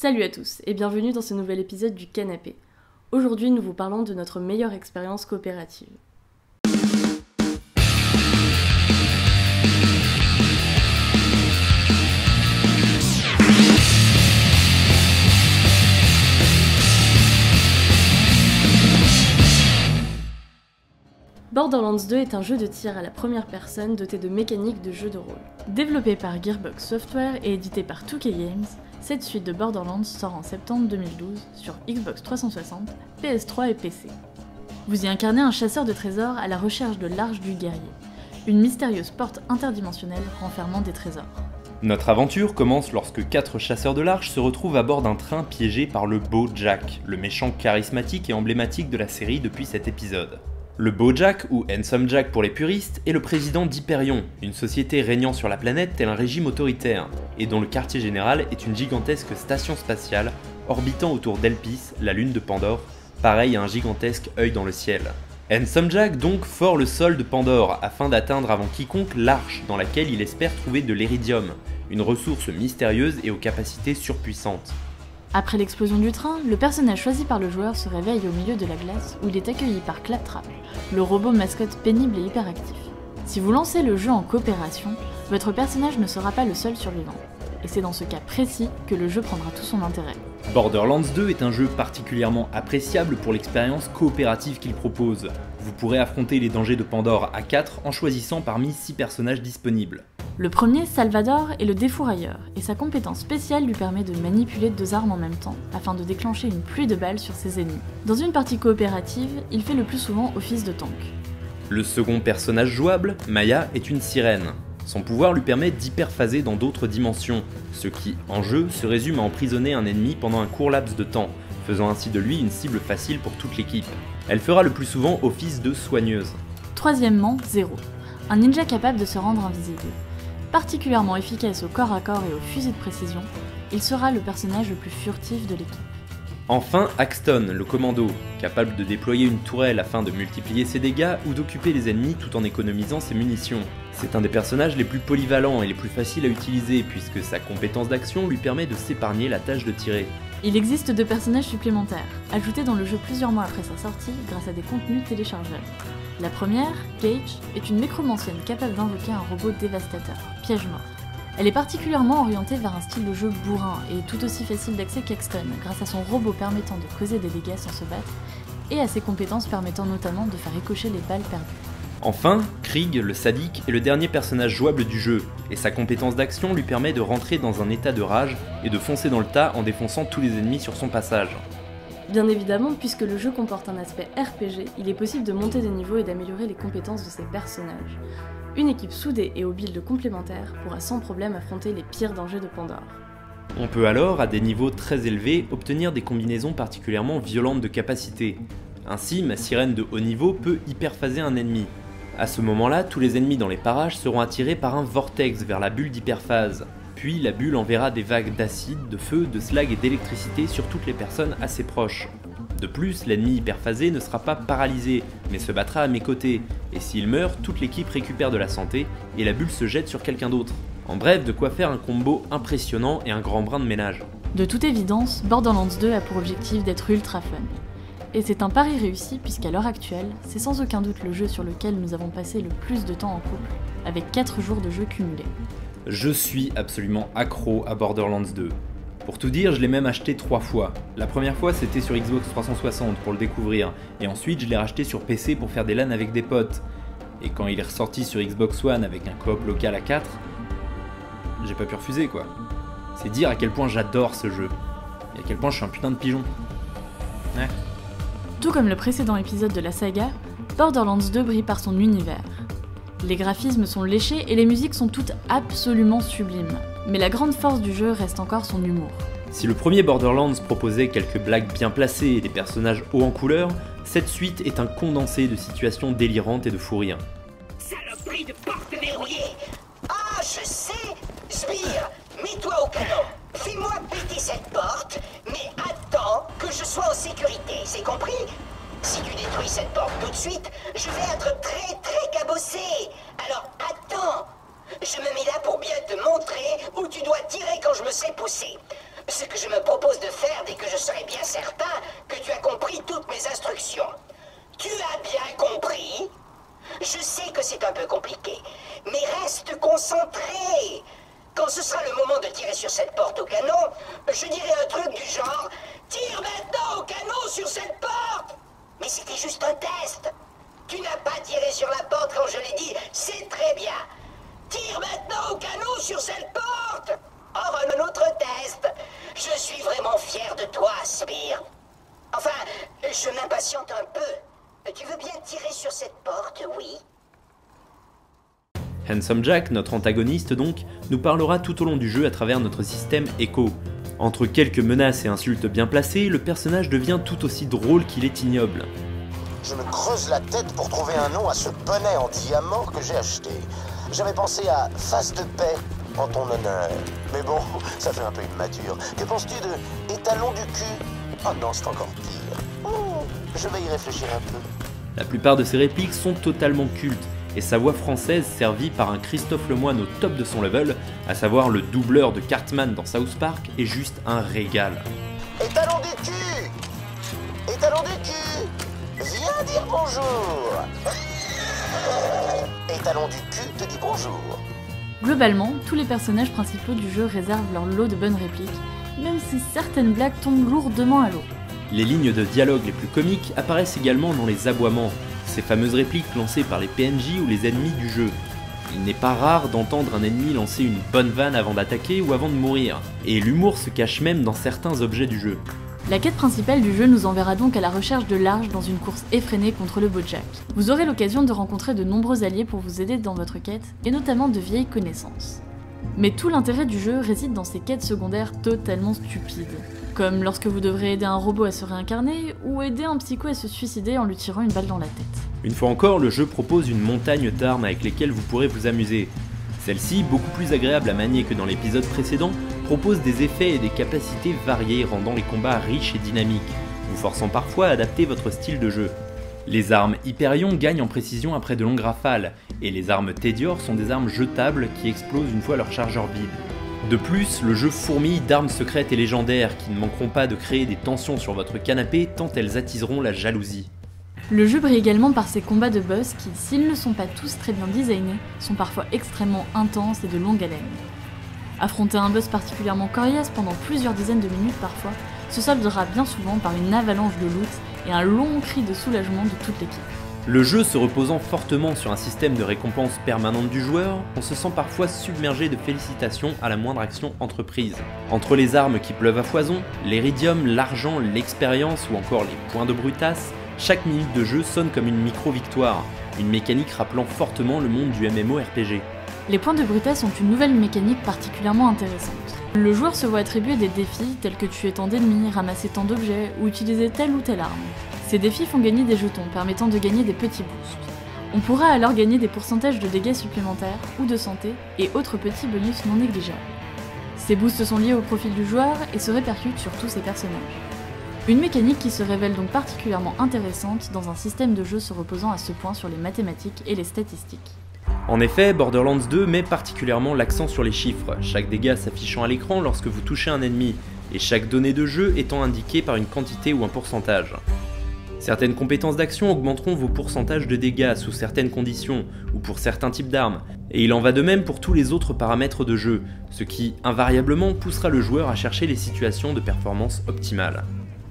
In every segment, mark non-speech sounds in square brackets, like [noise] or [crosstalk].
Salut à tous et bienvenue dans ce nouvel épisode du Canapé. Aujourd'hui, nous vous parlons de notre meilleure expérience coopérative. Borderlands 2 est un jeu de tir à la première personne doté de mécaniques de jeu de rôle. Développé par Gearbox Software et édité par 2K Games, cette suite de Borderlands sort en septembre 2012 sur Xbox 360, PS3 et PC. Vous y incarnez un chasseur de trésors à la recherche de l'Arche du Guerrier, une mystérieuse porte interdimensionnelle renfermant des trésors. Notre aventure commence lorsque quatre chasseurs de l'Arche se retrouvent à bord d'un train piégé par le beau Jack, le méchant charismatique et emblématique de la série depuis cet épisode. Le beau Jack, ou Handsome pour les puristes, est le président d'Hyperion, une société régnant sur la planète tel un régime autoritaire, et dont le quartier général est une gigantesque station spatiale orbitant autour d'Elpis, la lune de Pandore, pareil à un gigantesque œil dans le ciel. Handsome donc fort le sol de Pandore afin d'atteindre avant quiconque l'arche dans laquelle il espère trouver de l'éridium, une ressource mystérieuse et aux capacités surpuissantes. Après l'explosion du train, le personnage choisi par le joueur se réveille au milieu de la glace où il est accueilli par Claptrap, le robot mascotte pénible et hyperactif. Si vous lancez le jeu en coopération, votre personnage ne sera pas le seul survivant. Et c'est dans ce cas précis que le jeu prendra tout son intérêt. Borderlands 2 est un jeu particulièrement appréciable pour l'expérience coopérative qu'il propose. Vous pourrez affronter les dangers de Pandore à 4 en choisissant parmi 6 personnages disponibles. Le premier, Salvador, est le défourailleur, et sa compétence spéciale lui permet de manipuler deux armes en même temps, afin de déclencher une pluie de balles sur ses ennemis. Dans une partie coopérative, il fait le plus souvent office de tank. Le second personnage jouable, Maya, est une sirène. Son pouvoir lui permet d'hyperphaser dans d'autres dimensions, ce qui, en jeu, se résume à emprisonner un ennemi pendant un court laps de temps, faisant ainsi de lui une cible facile pour toute l'équipe. Elle fera le plus souvent office de soigneuse. Troisièmement, Zero, un ninja capable de se rendre invisible. Particulièrement efficace au corps à corps et au fusil de précision, il sera le personnage le plus furtif de l'équipe. Enfin, Axton, le commando, capable de déployer une tourelle afin de multiplier ses dégâts ou d'occuper les ennemis tout en économisant ses munitions. C'est un des personnages les plus polyvalents et les plus faciles à utiliser puisque sa compétence d'action lui permet de s'épargner la tâche de tirer. Il existe deux personnages supplémentaires, ajoutés dans le jeu plusieurs mois après sa sortie grâce à des contenus téléchargeables. La première, Gage, est une nécromancienne capable d'invoquer un robot dévastateur, piège mort. Elle est particulièrement orientée vers un style de jeu bourrin et tout aussi facile d'accès qu'Axton, grâce à son robot permettant de causer des dégâts sans se battre, et à ses compétences permettant notamment de faire écocher les balles perdues. Enfin, Krieg, le sadique, est le dernier personnage jouable du jeu, et sa compétence d'action lui permet de rentrer dans un état de rage et de foncer dans le tas en défonçant tous les ennemis sur son passage. Bien évidemment, puisque le jeu comporte un aspect RPG, il est possible de monter des niveaux et d'améliorer les compétences de ses personnages. Une équipe soudée et aux builds complémentaires pourra sans problème affronter les pires dangers de Pandore. On peut alors, à des niveaux très élevés, obtenir des combinaisons particulièrement violentes de capacité. Ainsi, ma sirène de haut niveau peut hyperphaser un ennemi. À ce moment-là, tous les ennemis dans les parages seront attirés par un vortex vers la bulle d'hyperphase, puis la bulle enverra des vagues d'acide, de feu, de slag et d'électricité sur toutes les personnes assez proches. De plus, l'ennemi hyperphasé ne sera pas paralysé, mais se battra à mes côtés, et s'il meurt, toute l'équipe récupère de la santé, et la bulle se jette sur quelqu'un d'autre. En bref, de quoi faire un combo impressionnant et un grand brin de ménage. De toute évidence, Borderlands 2 a pour objectif d'être ultra fun. Et c'est un pari réussi puisqu'à l'heure actuelle, c'est sans aucun doute le jeu sur lequel nous avons passé le plus de temps en couple, avec 4 jours de jeu cumulés. Je suis absolument accro à Borderlands 2. Pour tout dire, je l'ai même acheté trois fois. La première fois, c'était sur Xbox 360 pour le découvrir, et ensuite je l'ai racheté sur PC pour faire des LAN avec des potes. Et quand il est ressorti sur Xbox One avec un coop local à 4, j'ai pas pu refuser quoi. C'est dire à quel point j'adore ce jeu, et à quel point je suis un putain de pigeon. Tout comme le précédent épisode de la saga, Borderlands 2 brille par son univers. Les graphismes sont léchés et les musiques sont toutes absolument sublimes. Mais la grande force du jeu reste encore son humour. Si le premier Borderlands proposait quelques blagues bien placées et des personnages hauts en couleur, cette suite est un condensé de situations délirantes et de fou rire. Saloperie de porte verrouillée suite, je vais être très très cabossé Alors attends Je me mets là pour bien te montrer où tu dois tirer quand je me sais pousser. ce que je me propose de faire dès que je serai bien certain que tu as compris toutes mes instructions. Tu as bien compris Je sais que c'est un peu compliqué, mais reste concentré. Quand ce sera le moment de tirer sur cette porte au canon, je dirai un truc du genre Tire maintenant au canon sur cette porte Mais c'était juste un test. Tu n'as pas tiré sur la porte quand je l'ai dit, c'est très bien. Tire maintenant au canon sur cette porte Oh, un autre test Je suis vraiment fier de toi, Spire. Enfin, je m'impatiente un peu. Tu veux bien tirer sur cette porte, oui Handsome Jack, notre antagoniste donc, nous parlera tout au long du jeu à travers notre système Echo. Entre quelques menaces et insultes bien placées, le personnage devient tout aussi drôle qu'il est ignoble. Je me creuse la tête pour trouver un nom à ce bonnet en diamant que j'ai acheté. J'avais pensé à Face de paix en ton honneur. Mais bon, [laughs] ça fait un peu immature. Que penses-tu de étalon du cul? Oh non, c'est encore pire. Oh, je vais y réfléchir un peu. La plupart de ses répliques sont totalement cultes, et sa voix française servie par un Christophe Lemoine au top de son level, à savoir le doubleur de Cartman dans South Park, est juste un régal. Étalon du cul Étalon du cul Viens dire bonjour Étalon du cul te dit bonjour. Globalement, tous les personnages principaux du jeu réservent leur lot de bonnes répliques, même si certaines blagues tombent lourdement à l'eau. Les lignes de dialogue les plus comiques apparaissent également dans les aboiements, ces fameuses répliques lancées par les PNJ ou les ennemis du jeu. Il n'est pas rare d'entendre un ennemi lancer une bonne vanne avant d'attaquer ou avant de mourir, et l'humour se cache même dans certains objets du jeu. La quête principale du jeu nous enverra donc à la recherche de l'arche dans une course effrénée contre le Bojack. Vous aurez l'occasion de rencontrer de nombreux alliés pour vous aider dans votre quête, et notamment de vieilles connaissances. Mais tout l'intérêt du jeu réside dans ces quêtes secondaires totalement stupides. Comme lorsque vous devrez aider un robot à se réincarner, ou aider un psycho à se suicider en lui tirant une balle dans la tête. Une fois encore, le jeu propose une montagne d'armes avec lesquelles vous pourrez vous amuser. Celle-ci, beaucoup plus agréable à manier que dans l'épisode précédent, propose des effets et des capacités variées rendant les combats riches et dynamiques, vous forçant parfois à adapter votre style de jeu. Les armes Hyperion gagnent en précision après de longues rafales, et les armes Tedior sont des armes jetables qui explosent une fois leur chargeur vide. De plus, le jeu fourmille d'armes secrètes et légendaires qui ne manqueront pas de créer des tensions sur votre canapé tant elles attiseront la jalousie. Le jeu brille également par ses combats de boss qui, s'ils ne sont pas tous très bien designés, sont parfois extrêmement intenses et de longue haleine. Affronter un boss particulièrement coriace pendant plusieurs dizaines de minutes parfois se soldera bien souvent par une avalanche de loot et un long cri de soulagement de toute l'équipe. Le jeu se reposant fortement sur un système de récompense permanente du joueur, on se sent parfois submergé de félicitations à la moindre action entreprise. Entre les armes qui pleuvent à foison, l'éridium, l'argent, l'expérience ou encore les points de brutasse, chaque minute de jeu sonne comme une micro-victoire, une mécanique rappelant fortement le monde du MMORPG. Les points de brutasse sont une nouvelle mécanique particulièrement intéressante. Le joueur se voit attribuer des défis tels que tuer tant d'ennemis, ramasser tant d'objets ou utiliser telle ou telle arme. Ces défis font gagner des jetons permettant de gagner des petits boosts. On pourra alors gagner des pourcentages de dégâts supplémentaires ou de santé et autres petits bonus non négligeables. Ces boosts sont liés au profil du joueur et se répercutent sur tous ses personnages. Une mécanique qui se révèle donc particulièrement intéressante dans un système de jeu se reposant à ce point sur les mathématiques et les statistiques. En effet, Borderlands 2 met particulièrement l'accent sur les chiffres, chaque dégât s'affichant à l'écran lorsque vous touchez un ennemi, et chaque donnée de jeu étant indiquée par une quantité ou un pourcentage. Certaines compétences d'action augmenteront vos pourcentages de dégâts sous certaines conditions ou pour certains types d'armes, et il en va de même pour tous les autres paramètres de jeu, ce qui invariablement poussera le joueur à chercher les situations de performance optimales.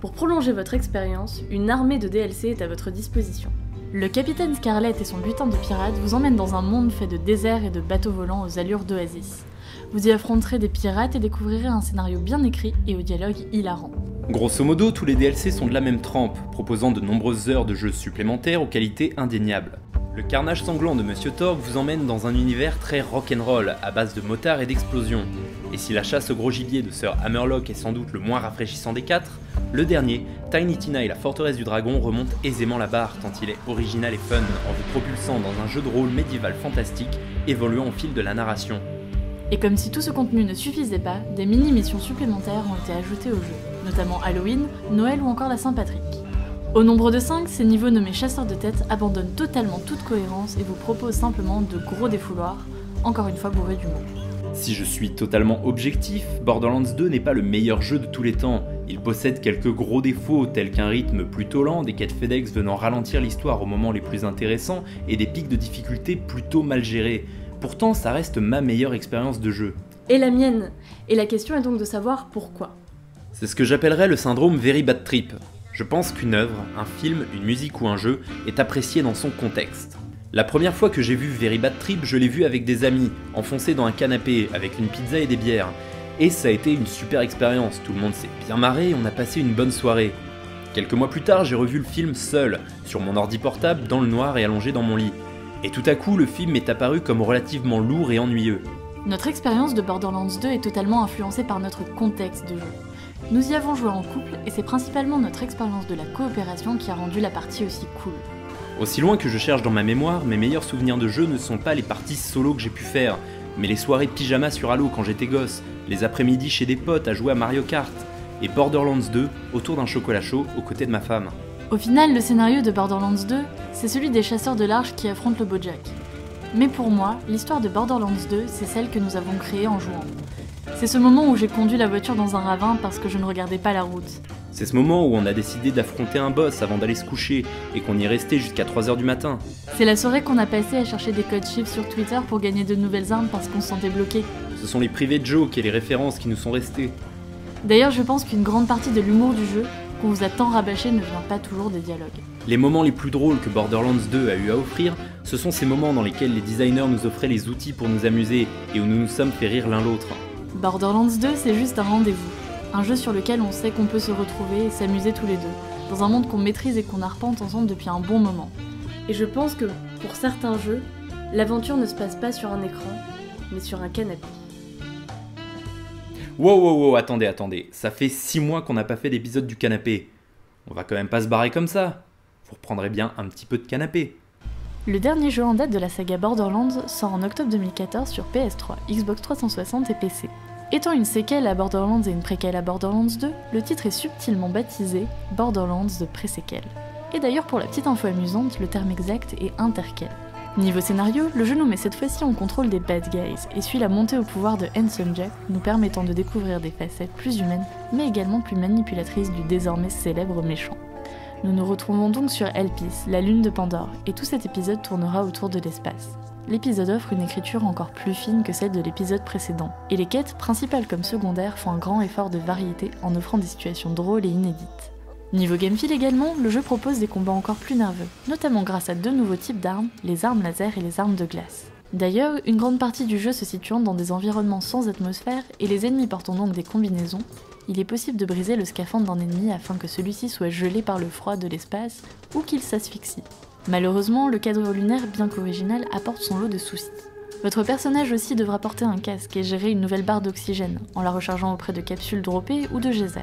Pour prolonger votre expérience, une armée de DLC est à votre disposition. Le capitaine Scarlett et son butin de pirates vous emmènent dans un monde fait de déserts et de bateaux volants aux allures d'oasis. Vous y affronterez des pirates et découvrirez un scénario bien écrit et au dialogue hilarant. Grosso modo, tous les DLC sont de la même trempe, proposant de nombreuses heures de jeu supplémentaires aux qualités indéniables. Le carnage sanglant de Monsieur Torg vous emmène dans un univers très rock'n'roll, à base de motards et d'explosions. Et si la chasse au gros gibier de Sir Hammerlock est sans doute le moins rafraîchissant des quatre, le dernier, Tiny Tina et la forteresse du dragon remontent aisément la barre tant il est original et fun en vous propulsant dans un jeu de rôle médiéval fantastique évoluant au fil de la narration. Et comme si tout ce contenu ne suffisait pas, des mini-missions supplémentaires ont été ajoutées au jeu, notamment Halloween, Noël ou encore la Saint-Patrick. Au nombre de 5, ces niveaux nommés chasseurs de tête abandonnent totalement toute cohérence et vous proposent simplement de gros défouloirs, encore une fois bourrés d'humour. Si je suis totalement objectif, Borderlands 2 n'est pas le meilleur jeu de tous les temps. Il possède quelques gros défauts tels qu'un rythme plutôt lent, des quêtes FedEx venant ralentir l'histoire aux moments les plus intéressants et des pics de difficulté plutôt mal gérés. Pourtant, ça reste ma meilleure expérience de jeu. Et la mienne. Et la question est donc de savoir pourquoi. C'est ce que j'appellerais le syndrome Very Bad Trip. Je pense qu'une œuvre, un film, une musique ou un jeu est apprécié dans son contexte. La première fois que j'ai vu Very Bad Trip, je l'ai vu avec des amis, enfoncé dans un canapé, avec une pizza et des bières. Et ça a été une super expérience, tout le monde s'est bien marré on a passé une bonne soirée. Quelques mois plus tard, j'ai revu le film seul, sur mon ordi portable, dans le noir et allongé dans mon lit. Et tout à coup, le film m'est apparu comme relativement lourd et ennuyeux. Notre expérience de Borderlands 2 est totalement influencée par notre contexte de jeu. Nous y avons joué en couple et c'est principalement notre expérience de la coopération qui a rendu la partie aussi cool. Aussi loin que je cherche dans ma mémoire, mes meilleurs souvenirs de jeu ne sont pas les parties solo que j'ai pu faire, mais les soirées de pyjama sur Halo quand j'étais gosse, les après-midi chez des potes à jouer à Mario Kart, et Borderlands 2 autour d'un chocolat chaud aux côtés de ma femme. Au final, le scénario de Borderlands 2, c'est celui des chasseurs de l'arche qui affrontent le Bojack. Mais pour moi, l'histoire de Borderlands 2, c'est celle que nous avons créée en jouant. C'est ce moment où j'ai conduit la voiture dans un ravin parce que je ne regardais pas la route. C'est ce moment où on a décidé d'affronter un boss avant d'aller se coucher et qu'on y est resté jusqu'à 3h du matin. C'est la soirée qu'on a passée à chercher des codes chiffres sur Twitter pour gagner de nouvelles armes parce qu'on se sentait bloqué. Ce sont les privés de jokes et les références qui nous sont restés. D'ailleurs, je pense qu'une grande partie de l'humour du jeu qu'on vous a tant rabâché ne vient pas toujours des dialogues. Les moments les plus drôles que Borderlands 2 a eu à offrir, ce sont ces moments dans lesquels les designers nous offraient les outils pour nous amuser et où nous nous sommes fait rire l'un l'autre. Borderlands 2, c'est juste un rendez-vous. Un jeu sur lequel on sait qu'on peut se retrouver et s'amuser tous les deux, dans un monde qu'on maîtrise et qu'on arpente ensemble depuis un bon moment. Et je pense que, pour certains jeux, l'aventure ne se passe pas sur un écran, mais sur un canapé. Wow, wow, wow, attendez, attendez. Ça fait 6 mois qu'on n'a pas fait d'épisode du canapé. On va quand même pas se barrer comme ça. Vous reprendrez bien un petit peu de canapé. Le dernier jeu en date de la saga Borderlands sort en octobre 2014 sur PS3, Xbox 360 et PC. Étant une séquelle à Borderlands et une préquelle à Borderlands 2, le titre est subtilement baptisé Borderlands de pré-séquelle. Et d'ailleurs pour la petite info amusante, le terme exact est interquel. Niveau scénario, le jeu nous met cette fois-ci en contrôle des bad guys et suit la montée au pouvoir de Handsome Jack, nous permettant de découvrir des facettes plus humaines, mais également plus manipulatrices du désormais célèbre méchant. Nous nous retrouvons donc sur Elpis, la lune de Pandore, et tout cet épisode tournera autour de l'espace. L'épisode offre une écriture encore plus fine que celle de l'épisode précédent, et les quêtes, principales comme secondaires, font un grand effort de variété en offrant des situations drôles et inédites. Niveau gamefeel également, le jeu propose des combats encore plus nerveux, notamment grâce à deux nouveaux types d'armes, les armes laser et les armes de glace. D'ailleurs, une grande partie du jeu se situant dans des environnements sans atmosphère et les ennemis portant donc des combinaisons, il est possible de briser le scaphandre d'un ennemi afin que celui-ci soit gelé par le froid de l'espace ou qu'il s'asphyxie. Malheureusement, le cadre lunaire, bien qu'original, apporte son lot de soucis. Votre personnage aussi devra porter un casque et gérer une nouvelle barre d'oxygène, en la rechargeant auprès de capsules droppées ou de geysers.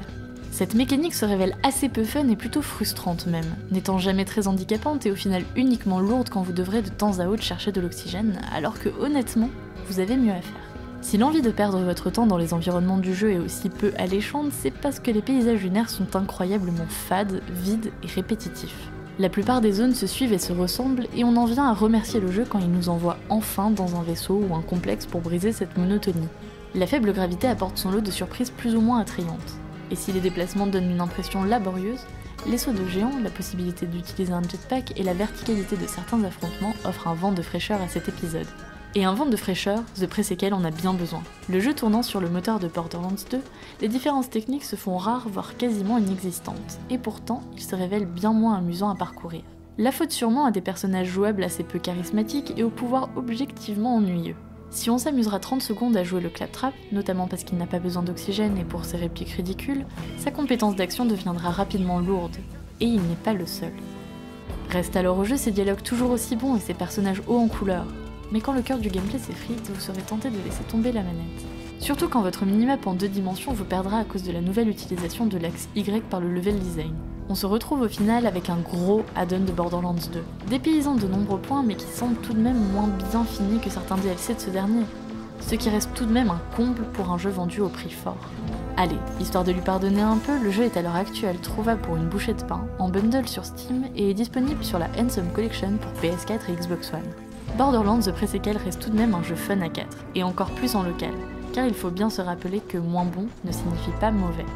Cette mécanique se révèle assez peu fun et plutôt frustrante même, n'étant jamais très handicapante et au final uniquement lourde quand vous devrez de temps à autre chercher de l'oxygène, alors que honnêtement, vous avez mieux à faire. Si l'envie de perdre votre temps dans les environnements du jeu est aussi peu alléchante, c'est parce que les paysages lunaires sont incroyablement fades, vides et répétitifs. La plupart des zones se suivent et se ressemblent, et on en vient à remercier le jeu quand il nous envoie enfin dans un vaisseau ou un complexe pour briser cette monotonie. La faible gravité apporte son lot de surprises plus ou moins attrayantes. Et si les déplacements donnent une impression laborieuse, les sauts de géant, la possibilité d'utiliser un jetpack et la verticalité de certains affrontements offrent un vent de fraîcheur à cet épisode. Et un vent de fraîcheur, The Pré-Séquel en a bien besoin. Le jeu tournant sur le moteur de Borderlands 2, les différences techniques se font rares, voire quasiment inexistantes, et pourtant, ils se révèlent bien moins amusants à parcourir. La faute sûrement à des personnages jouables assez peu charismatiques et au pouvoir objectivement ennuyeux. Si on s'amusera 30 secondes à jouer le claptrap, notamment parce qu'il n'a pas besoin d'oxygène et pour ses répliques ridicules, sa compétence d'action deviendra rapidement lourde, et il n'est pas le seul. Reste alors au jeu ses dialogues toujours aussi bons et ses personnages hauts en couleur, mais quand le cœur du gameplay s'effrite, vous serez tenté de laisser tomber la manette. Surtout quand votre minimap en deux dimensions vous perdra à cause de la nouvelle utilisation de l'axe Y par le level design. On se retrouve au final avec un gros add-on de Borderlands 2. Dépaysant de nombreux points mais qui semble tout de même moins bien fini que certains DLC de ce dernier. Ce qui reste tout de même un comble pour un jeu vendu au prix fort. Allez, histoire de lui pardonner un peu, le jeu est à l'heure actuelle trouvable pour une bouchée de pain, en bundle sur Steam et est disponible sur la Handsome Collection pour PS4 et Xbox One. Borderlands The Pre-Sequel reste tout de même un jeu fun à 4, et encore plus en local, car il faut bien se rappeler que moins bon ne signifie pas mauvais.